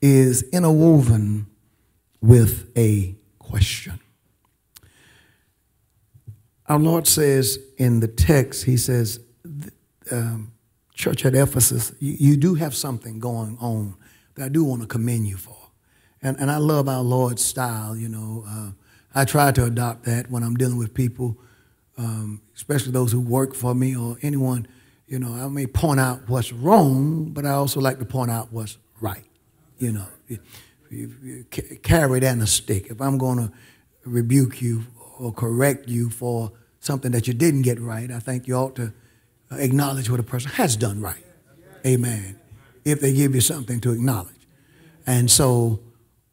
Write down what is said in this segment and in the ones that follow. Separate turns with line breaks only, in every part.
is
interwoven with a question. Our Lord says in the text, He says, um, Church at Ephesus, you, you do have something going on that I do want to commend you for. And, and I love our Lord's style, you know. Uh, I try to adopt that when I'm dealing with people, um, especially those who work for me or anyone. You know, I may point out what's wrong, but I also like to point out what's right. You know, you, you, you ca- carrot and a stick. If I'm going to rebuke you or correct you for something that you didn't get right, I think you ought to acknowledge what a person has done right. Amen. If they give you something to acknowledge. And so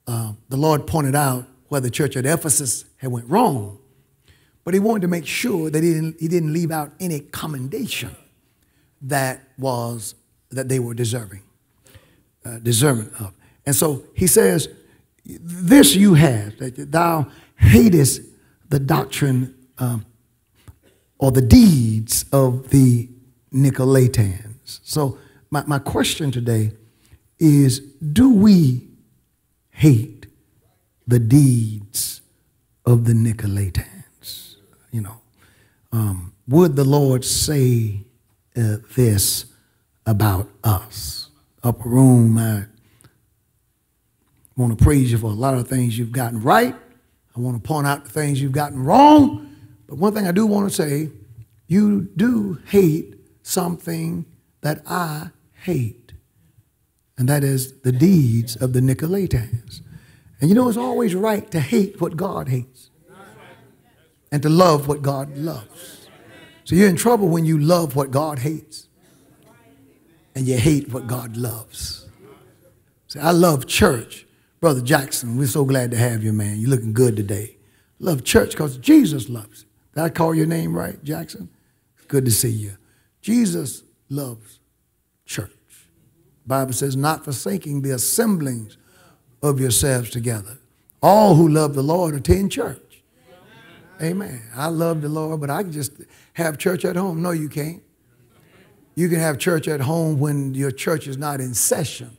uh, the Lord pointed out where the church at Ephesus had went wrong, but he wanted to make sure that he didn't, he didn't leave out any commendation that was that they were deserving, uh, deserving of. And so he says, "This you have that thou hatest the doctrine um, or the deeds of the Nicolaitans." So my, my question today is: Do we hate the deeds of the Nicolaitans? You know, um, would the Lord say uh, this about us? Upper room, I want to praise you for a lot of things you've gotten right. I want to point out the things you've gotten wrong. But one thing I do want to say, you do hate something that I hate, and that is the deeds of the Nicolaitans. And you know, it's always right to hate what God hates and to love what God loves. So you're in trouble when you love what God hates and you hate what God loves. See, I love church. Brother Jackson, we're so glad to have you, man. You're looking good today. Love church because Jesus loves it. Did I call your name right, Jackson? Good to see you. Jesus loves church. Bible says, not forsaking the assemblings of yourselves together. All who love the Lord attend church. Amen. I love the Lord, but I can just have church at home. No, you can't. You can have church at home when your church is not in session.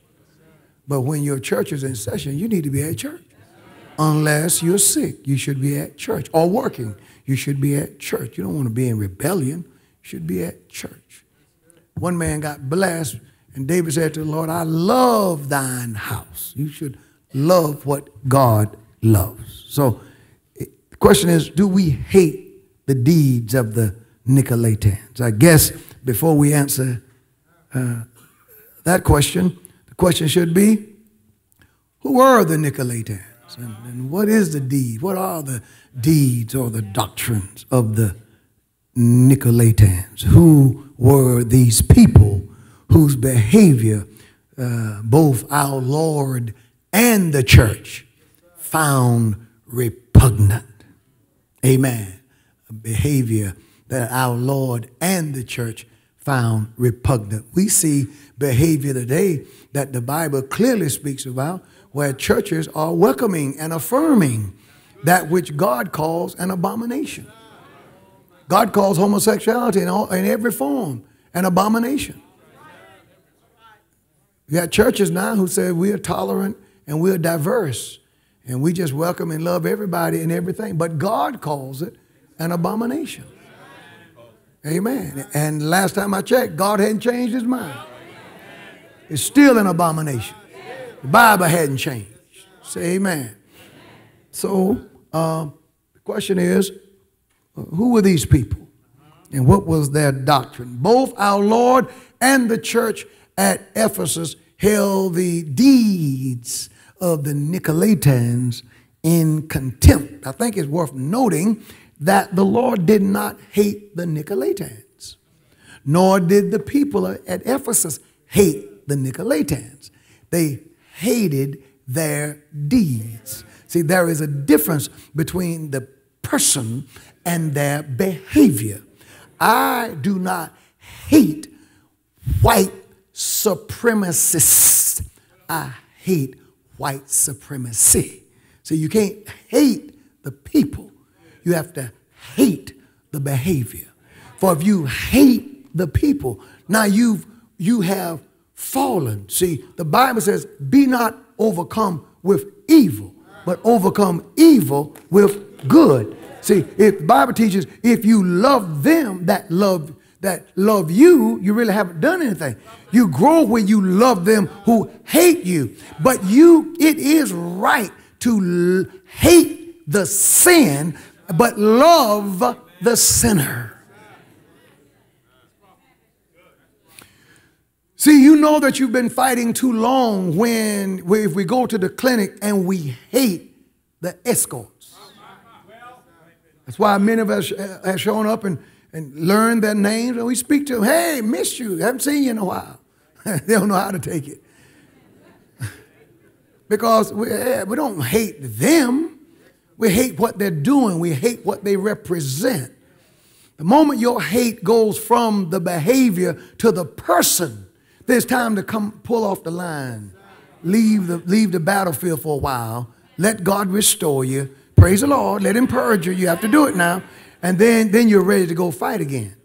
But when your church is in session, you need to be at church. Unless you're sick, you should be at church. Or working, you should be at church. You don't want to be in rebellion. You should be at church. One man got blessed, and David said to the Lord, I love thine house. You should love what God loves. So the question is, do we hate the deeds of the Nicolaitans? I guess before we answer uh, that question, question should be, who are the Nicolaitans? And, and what is the deed? What are the deeds or the doctrines of the Nicolaitans? Who were these people whose behavior uh, both our Lord and the church found repugnant? Amen. A behavior that our Lord and the church found repugnant. We see behavior today that the Bible clearly speaks about where churches are welcoming and affirming that which God calls an abomination. God calls homosexuality in, all, in every form an abomination. You got churches now who say we are tolerant and we're diverse and we just welcome and love everybody and everything. But God calls it an abomination. Amen. And last time I checked, God hadn't changed his mind. It's still an abomination. The Bible hadn't changed. Say amen. So um, the question is, uh, who were these people? And what was their doctrine? Both our Lord and the church at Ephesus held the deeds of the Nicolaitans in contempt. I think it's worth noting that the Lord did not hate the Nicolaitans, nor did the people at Ephesus hate the Nicolaitans. They hated their deeds. See, there is a difference between the person and their behavior. I do not hate white supremacists. I hate white supremacy. So you can't hate the people, you have to hate the behavior. For if you hate the people, now you've you have fallen. See, the Bible says, be not overcome with evil, but overcome evil with good. See, if the Bible teaches if you love them that love that love you, you really haven't done anything. You grow when you love them who hate you. But you, it is right to hate the sin, but love the sinner. See, you know that you've been fighting too long when, if we go to the clinic and we hate the escorts. That's why many of us uh, have shown up and, and learned their names and we speak to them. Hey, miss you. Haven't seen you in a while. they don't know how to take it. because we, we don't hate them. We hate what they're doing. We hate what they represent. The moment your hate goes from the behavior to the person, there's time to come pull off the line. Leave the, leave the battlefield for a while. Let God restore you. Praise the Lord. Let him purge you. You have to do it now. And then, then you're ready to go fight again.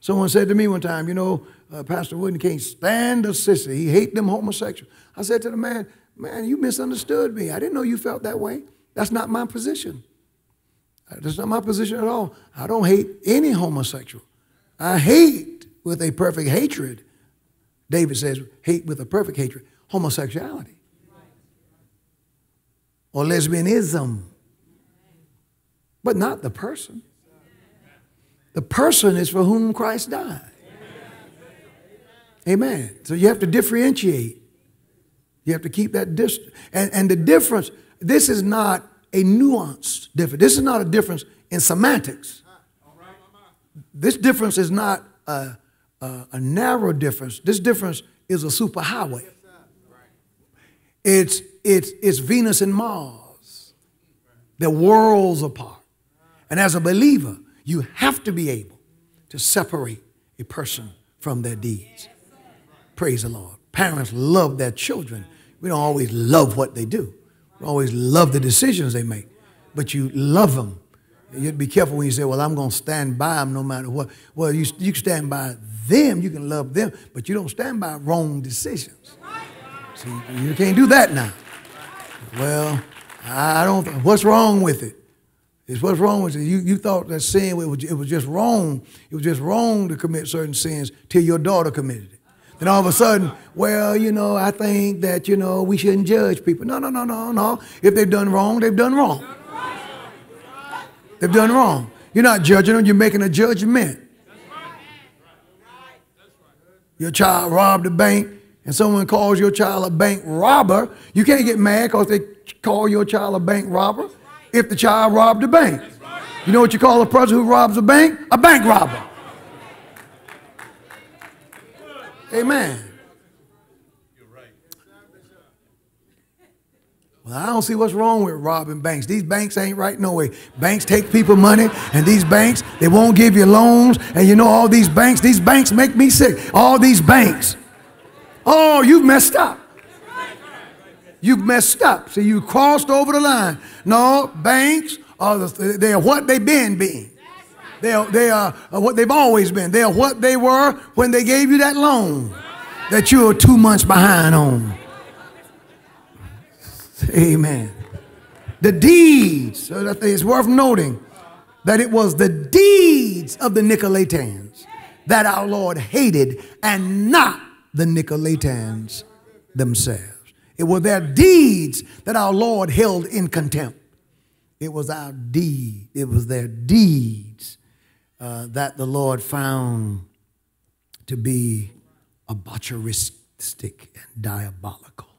Someone said to me one time, you know, uh, Pastor Wooden can't stand a sissy. He hate them homosexuals. I said to the man, man, you misunderstood me. I didn't know you felt that way. That's not my position. Uh, That's not my position at all. I don't hate any homosexual. I hate with a perfect hatred. David says, hate with a perfect hatred, homosexuality or lesbianism, but not the person. The person is for whom Christ died. Amen. So you have to differentiate. You have to keep that distance. And, and the difference, this is not a nuanced difference. This is not a difference in semantics. This difference is not a, a, a narrow difference. This difference is a superhighway. It's, it's, it's Venus and Mars. They're worlds apart. And as a believer, you have to be able to separate a person from their deeds. Praise the Lord. Parents love their children. We don't always love what they do. We always love the decisions they make. But you love them. You have to be careful when you say, well, I'm going to stand by them no matter what. Well, you, you stand by them. You can love them. But you don't stand by wrong decisions. See, you can't do that now. Well, I don't, what's wrong with it? It's what's wrong with it. You, you thought that sin, it was, it was just wrong. It was just wrong to commit certain sins till your daughter committed it. Then all of a sudden, well, you know, I think that, you know, we shouldn't judge people. No, no, no, no, no. If they've done wrong, they've done wrong. They've done wrong. You're not judging them, you're making a judgment. Your child robbed a bank and someone calls your child a bank robber, you can't get mad because they call your child a bank robber if the child robbed a bank. You know what you call a person who robs a bank? A bank robber. Amen. Well, I don't see what's wrong with robbing banks. These banks ain't right no way. Banks take people money, and these banks, they won't give you loans. And you know, all these banks, these banks make me sick. All these banks. Oh, you've messed up. You've messed up. See, you crossed over the line. No, banks are the, they are what they've been being. They are, they are uh, what they've always been. They are what they were when they gave you that loan that you were two months behind on. Amen. The deeds, so that it's worth noting that it was the deeds of the Nicolaitans that our Lord hated and not the Nicolaitans themselves. It was their deeds that our Lord held in contempt. It was our deed, it was their deeds uh, that the Lord found to be aboturistic and diabolical.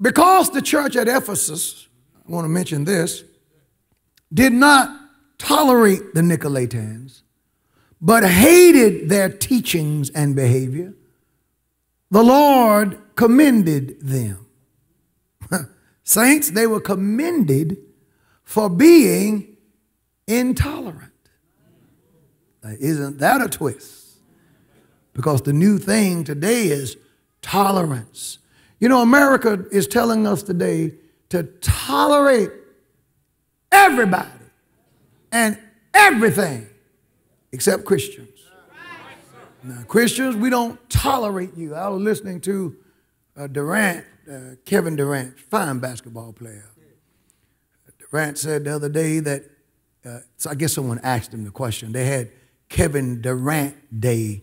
Because the church at Ephesus, I want to mention this, did not tolerate the Nicolaitans, but hated their teachings and behavior, the Lord commended them. Saints, they were commended for being intolerant. Isn't that a twist? Because the new thing today is tolerance. You know, America is telling us today to tolerate everybody and everything except Christians. Now, Christians, we don't tolerate you. I was listening to uh, Durant, uh, Kevin Durant, fine basketball player. Durant said the other day that, uh, so I guess someone asked him the question. They had Kevin Durant Day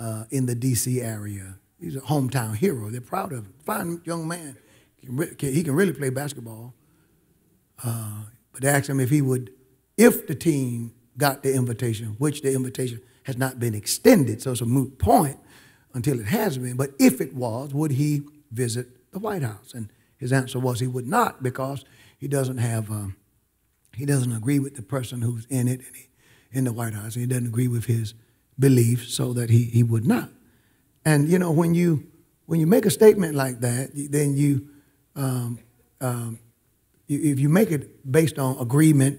uh, in the D.C. area. He's a hometown hero. They're proud of him. Fine young man. He can, really play basketball. Uh, but they asked him if he would, if the team got the invitation, which the invitation has not been extended, so it's a moot point until it has been. But if it was, would he visit the White House? And his answer was he would not because he doesn't have, um, he doesn't agree with the person who's in it in the White House, and he doesn't agree with his beliefs, so that he, he would not. And you know, when you when you make a statement like that, then you, um, um, you if you make it based on agreement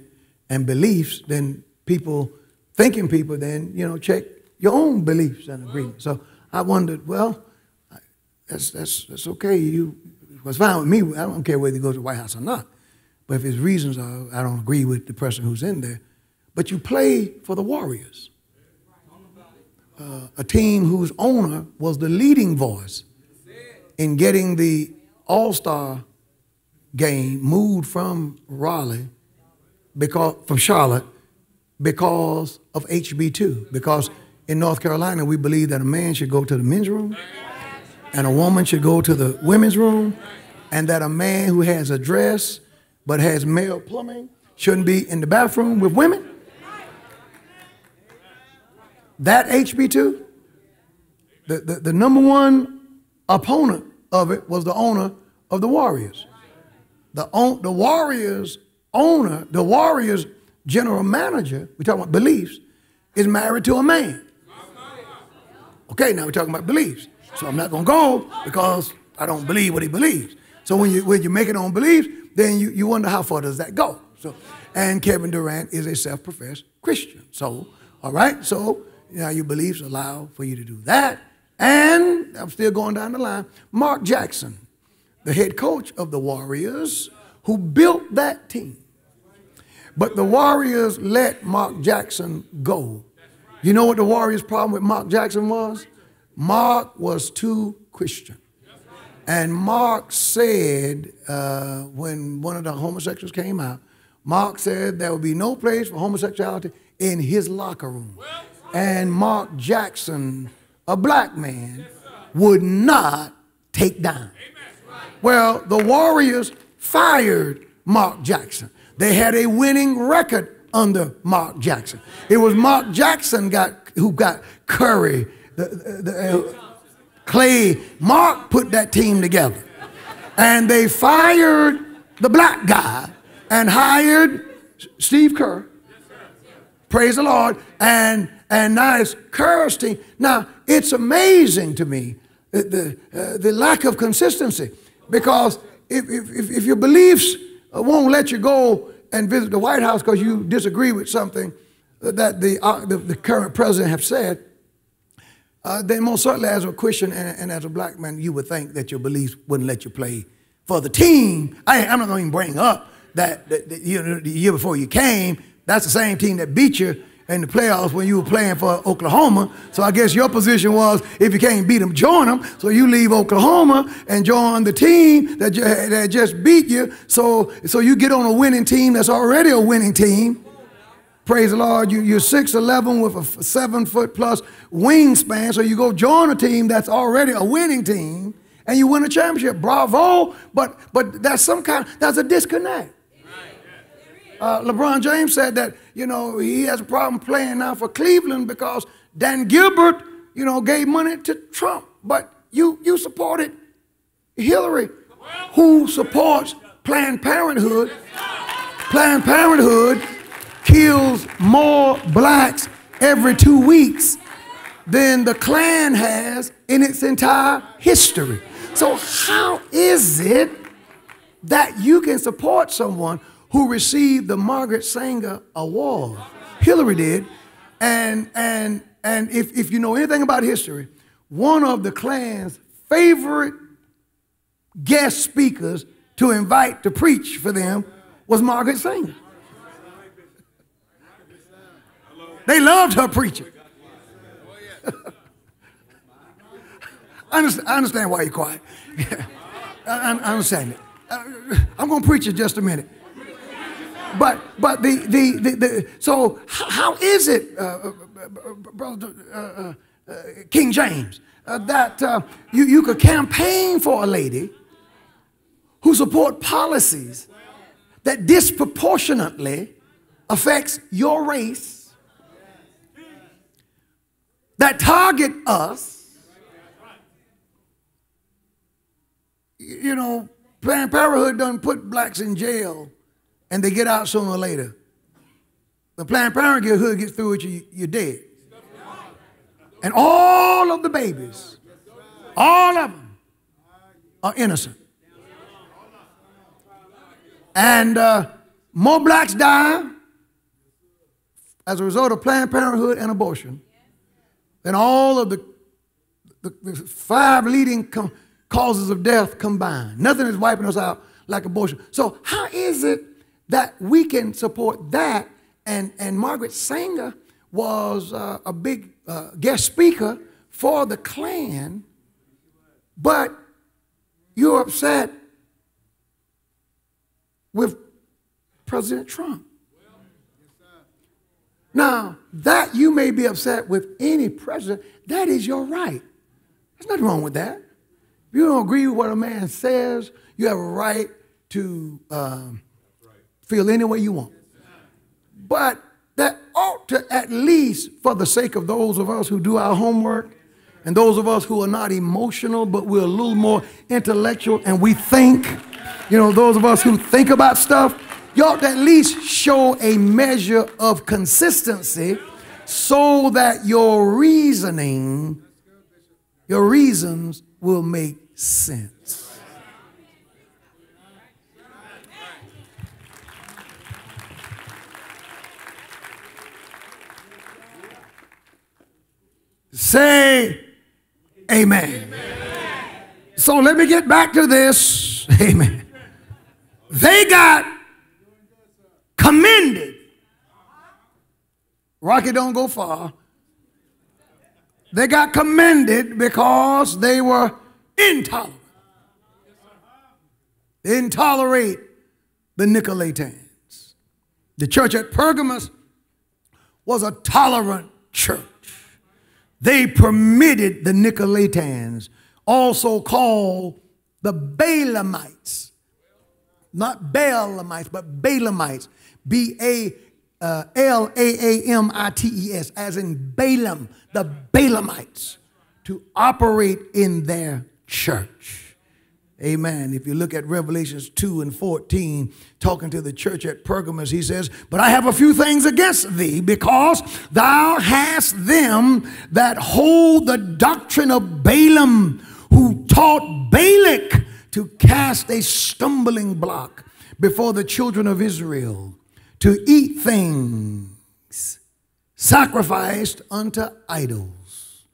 and beliefs, then people thinking people then you know check your own beliefs and agreements. So I wondered, well, that's that's that's okay. You was fine with me. I don't care whether he goes to the White House or not. But if his reasons are I don't agree with the person who's in there, but you play for the Warriors, uh, a team whose owner was the leading voice in getting the All Star game moved from Raleigh because from Charlotte because of HB2. Because in North Carolina, we believe that a man should go to the men's room and a woman should go to the women's room, and that a man who has a dress but has male plumbing shouldn't be in the bathroom with women. That HB2, the, the, the number one opponent of it was the owner of the Warriors. The, own, the Warriors owner, the Warriors general manager, we're talking about beliefs, is married to a man. Okay, now we're talking about beliefs. So I'm not going to go because I don't believe what he believes. So when you, when you make it on beliefs, then you, you wonder how far does that go. So, and Kevin Durant is a self-professed Christian. So, all right, so know, your beliefs allow for you to do that. And I'm still going down the line. Mark Jackson, the head coach of the Warriors, who built that team. But the Warriors let Mark Jackson go. You know what the Warriors' problem with Mark Jackson was? Mark was too Christian. And Mark said, uh, when one of the homosexuals came out, Mark said there would be no place for homosexuality in his locker room. And Mark Jackson, a black man, would not take down. Well, the Warriors fired Mark Jackson. They had a winning record under Mark Jackson. It was Mark Jackson got who got Curry, the, the, uh, Clay. Mark put that team together, and they fired the black guy and hired Steve Kerr. Praise the Lord, and and now it's team. Now it's amazing to me the the, uh, the lack of consistency because if if, if your beliefs won't let you go and visit the White House because you disagree with something that the, uh, the, the, current president have said, uh, then most certainly as a Christian and, and, as a black man, you would think that your beliefs wouldn't let you play for the team. I, am not going to even bring up that, that, that you know, the year before you came, that's the same team that beat you in the playoffs when you were playing for Oklahoma. So I guess your position was if you can't beat them, join them. So you leave Oklahoma and join the team that, that just beat you. So, so you get on a winning team that's already a winning team. Praise the Lord. You, you're 6'11 with a seven foot plus wingspan. So you go join a team that's already a winning team and you win a championship. Bravo. But, but that's some kind, that's a disconnect. Uh, LeBron James said that, you know, he has a problem playing now for Cleveland because Dan Gilbert, you know, gave money to Trump. But you, you supported Hillary, who supports Planned Parenthood. Planned Parenthood kills more blacks every two weeks than the Klan has in its entire history. So, how is it that you can support someone who received the Margaret Sanger Award? Hillary did. And, and, and if, if you know anything about history, one of the Klan's favorite guest speakers to invite to preach for them was Margaret Sanger. They loved her preaching. I, understand, why you're quiet. I, I understand it. Uh, I'm going to preach in just a minute. But but the the, the, the so how is it, uh, uh, uh brother uh, uh, King James, that you you could campaign for a lady who support policies that disproportionately affects your race, that target us. You know, Planned parenthood doesn't put blacks in jail and they get out sooner or later. The Planned Parenthood gets through it, you, you're dead. And all of the babies, all of them are innocent. And uh, more blacks die as a result of Planned Parenthood and abortion than all of the, the, the five leading causes of death combined. Nothing is wiping us out like abortion. So, how is it that we can support that? And, and Margaret Sanger was uh, a big uh, guest speaker for the Klan, but you're upset with President Trump. Now, that you may be upset with any president, that is your right. There's nothing wrong with that. If you don't agree with what a man says, you have a right to um, feel any way you want. But that ought to, at least for the sake of those of us who do our homework and those of us who are not emotional, but we're a little more intellectual and we think, you know, those of us who think about stuff, you ought to at least show a measure of consistency so that your reasoning, your reasons will make sense. Say amen. amen. So let me get back to this. Amen. They got commended. Rocky don't go far. They got commended because they were intolerant. They didn't tolerate the Nicolaitans. The church at Pergamos was a tolerant church. They permitted the Nicolaitans, also called the Balaamites, not Balaamites, but Balaamites, B A uh, L A A M I T E S, as in Balaam, the Balaamites, to operate in their church. Amen. If you look at Revelations 2 and 14, talking to the church at Pergamos, he says, But I have a few things against thee, because thou hast them that hold the doctrine of Balaam, who taught Balak to cast a stumbling block before the children of Israel, to eat things sacrificed unto idols,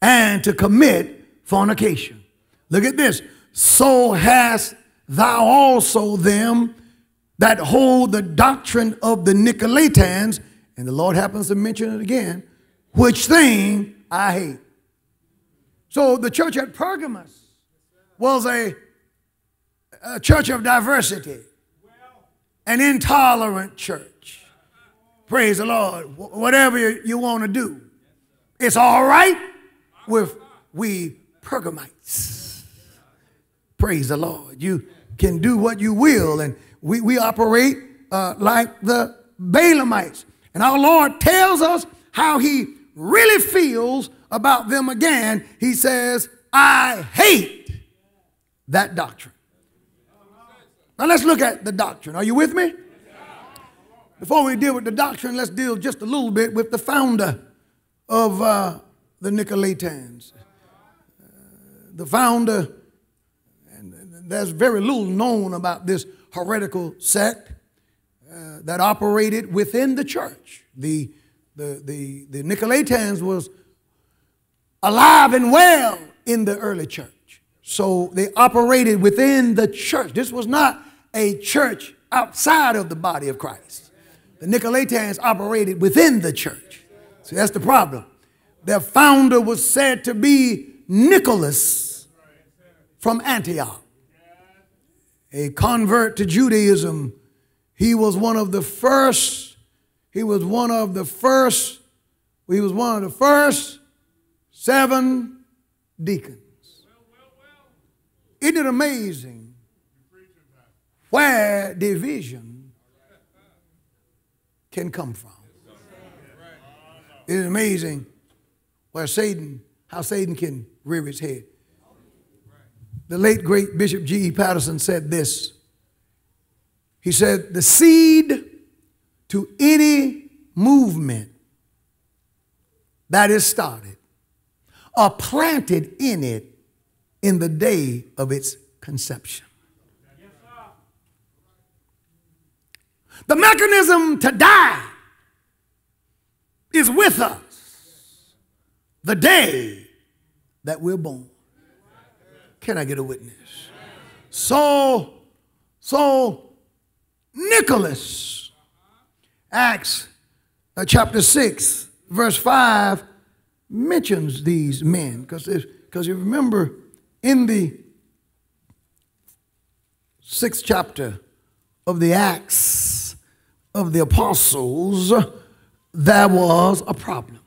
and to commit fornication. Look at this. So hast thou also them that hold the doctrine of the Nicolaitans, and the Lord happens to mention it again, which thing I hate. So the church at Pergamos was a, a church of diversity, an intolerant church. Praise the Lord. Whatever you, you want to do, it's all right with we Pergamites. Praise the Lord. You can do what you will, and we, we operate uh, like the Balaamites. And our Lord tells us how he really feels about them again. He says, I hate that doctrine. Now let's look at the doctrine. Are you with me? Before we deal with the doctrine, let's deal just a little bit with the founder of uh, the Nicolaitans. Uh, the founder, there's very little known about this heretical sect uh, that operated within the church. The, the, the, the Nicolaitans was alive and well in the early church. So they operated within the church. This was not a church outside of the body of Christ. The Nicolaitans operated within the church. See, that's the problem. Their founder was said to be Nicholas from Antioch, a convert to Judaism. He was one of the first, he was one of the first, he was one of the first seven deacons. Isn't it amazing where division can come from? It is amazing where Satan, how Satan can rear his head. The late great Bishop G. E. Patterson said this. He said, The seed to any movement that is started are planted in it in the day of its conception. The mechanism to die is with us the day that we're born. Can I get a witness? So, so Nicholas, Acts uh, chapter 6, verse 5, mentions these men. Because Because you remember in the sixth chapter of the Acts of the Apostles, there was a problem.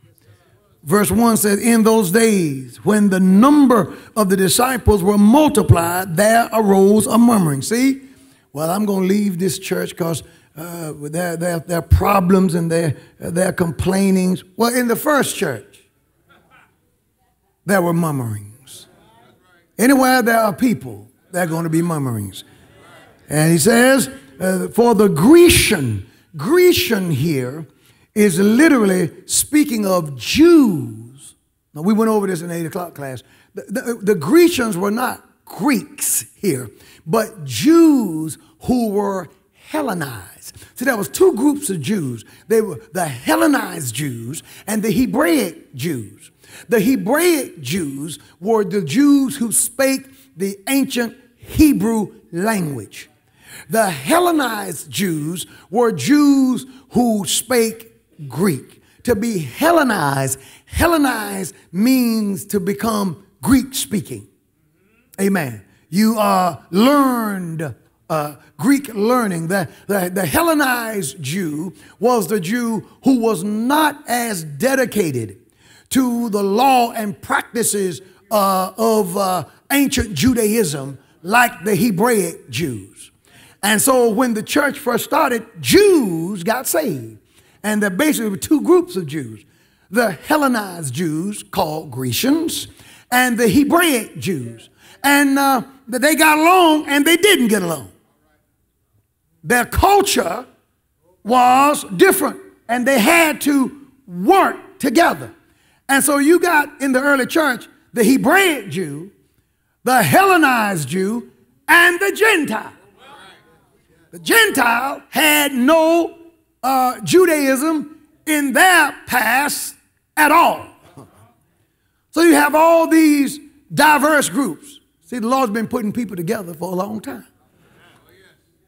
Verse 1 says, In those days, when the number of the disciples were multiplied, there arose a murmuring. See? Well, I'm going to leave this church because uh, their, their, their problems and their, their complainings. Well, in the first church, there were murmurings. Anywhere there are people, there are going to be murmurings. And he says, uh, for the Grecian, Grecian here is literally speaking of Jews. Now, we went over this in 8 o'clock class. The, the, the Grecians were not Greeks here, but Jews who were Hellenized. So there was two groups of Jews. They were the Hellenized Jews and the Hebraic Jews. The Hebraic Jews were the Jews who spake the ancient Hebrew language. The Hellenized Jews were Jews who spake Greek. To be Hellenized, Hellenized means to become Greek speaking. Amen. You are learned uh, Greek learning. The, the, the Hellenized Jew was the Jew who was not as dedicated to the law and practices uh, of uh, ancient Judaism like the Hebraic Jews. And so when the church first started, Jews got saved. And there basically were two groups of Jews the Hellenized Jews, called Grecians, and the Hebraic Jews. And uh, they got along and they didn't get along. Their culture was different and they had to work together. And so you got in the early church the Hebraic Jew, the Hellenized Jew, and the Gentile. The Gentile had no uh, Judaism in their past at all. So you have all these diverse groups. See, the Lord's been putting people together for a long time.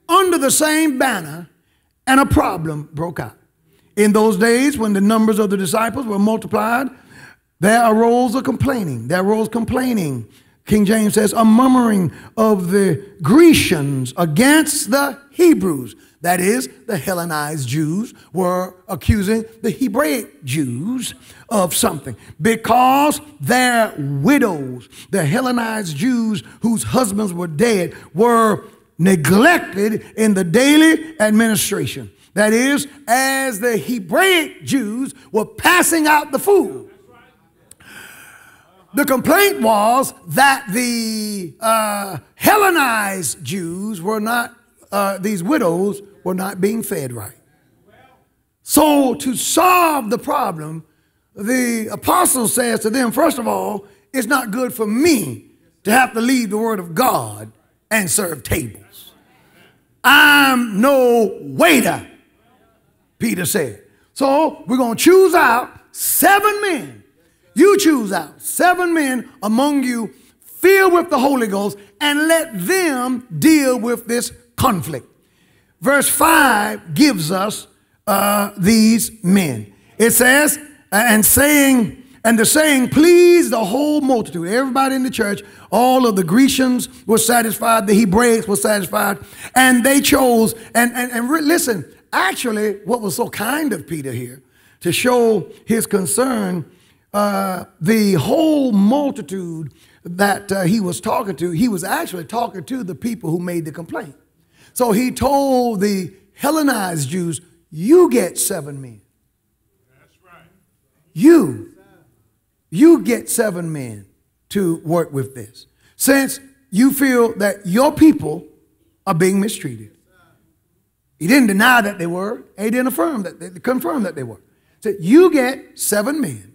Under the same banner, and a problem broke out. In those days, when the numbers of the disciples were multiplied, there arose a complaining. There arose complaining. King James says, a murmuring of the Grecians against the Hebrews. That is, the Hellenized Jews were accusing the Hebraic Jews of something because their widows, the Hellenized Jews whose husbands were dead, were neglected in the daily administration. That is, as the Hebraic Jews were passing out the food the complaint was that the uh, Hellenized Jews were not, uh, these widows were not being fed right. So, to solve the problem, the apostle says to them, first of all, it's not good for me to have to leave the word of God and serve tables. I'm no waiter, Peter said. So we're going to choose out seven men. You choose out seven men among you filled with the Holy Ghost and let them deal with this conflict. Verse 5 gives us uh, these men. It says, and saying, and the saying pleased the whole multitude. Everybody in the church, all of the Grecians were satisfied, the Hebraics were satisfied, and they chose. And, and, and listen, actually, what was so kind of Peter here to show his concern, uh, the whole multitude that uh, he was talking to, he was actually talking to the people who made the complaint. So he told the Hellenized Jews, You get seven men. That's right. You, you get seven men to work with this. Since you feel that your people are being mistreated. He didn't deny that they were, he didn't affirm that, they confirm that they were. He Said, you get seven men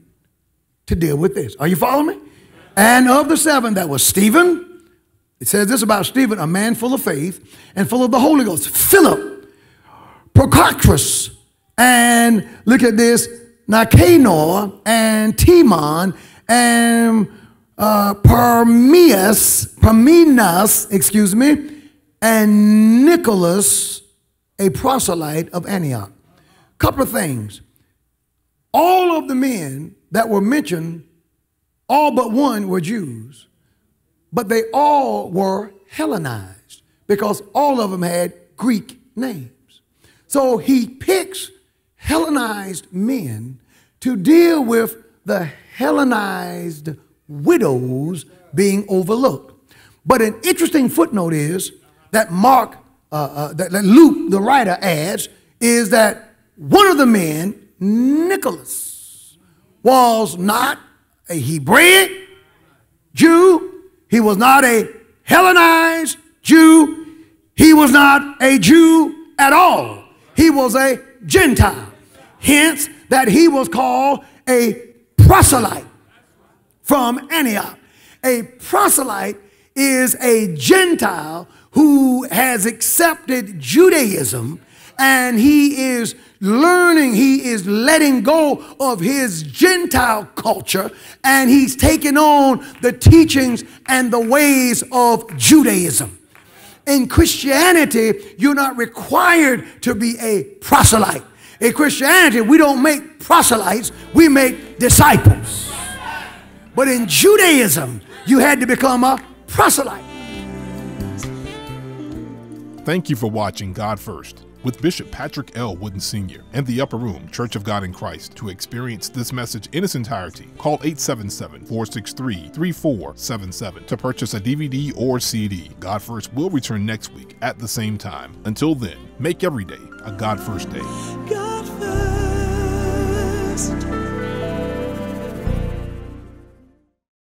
to deal with this. Are you following me? And of the seven, that was Stephen. It says this about Stephen, a man full of faith and full of the Holy Ghost. Philip, Prochorus, and look at this, Nicanor, and Timon, and uh, Parmenas, Parmenas, excuse me, and Nicholas, a proselyte of Antioch. Couple of things. All of the men that were mentioned, all but one were Jews, but they all were Hellenized because all of them had Greek names. So he picks Hellenized men to deal with the Hellenized widows being overlooked. But an interesting footnote is that Mark, uh, uh, that, that Luke, the writer, adds is that one of the men, Nicholas, was not a Hebraic Jew. He was not a Hellenized Jew. He was not a Jew at all. He was a Gentile. Hence, that he was called a proselyte from Antioch. A proselyte is a Gentile who has accepted Judaism and he is learning, he is letting go of his Gentile culture and he's taking on the teachings and the ways of Judaism. In Christianity, you're not required to be a proselyte. In Christianity, we don't make proselytes, we make disciples. But in Judaism, you had to become a proselyte.
Thank you for watching God First with Bishop Patrick L. Wooden Sr. and the Upper Room Church of God in Christ. To experience this message in its entirety, call 877 463 3477 to purchase a DVD or CD. God First will return next week at the same time. Until then, make every day a God First day.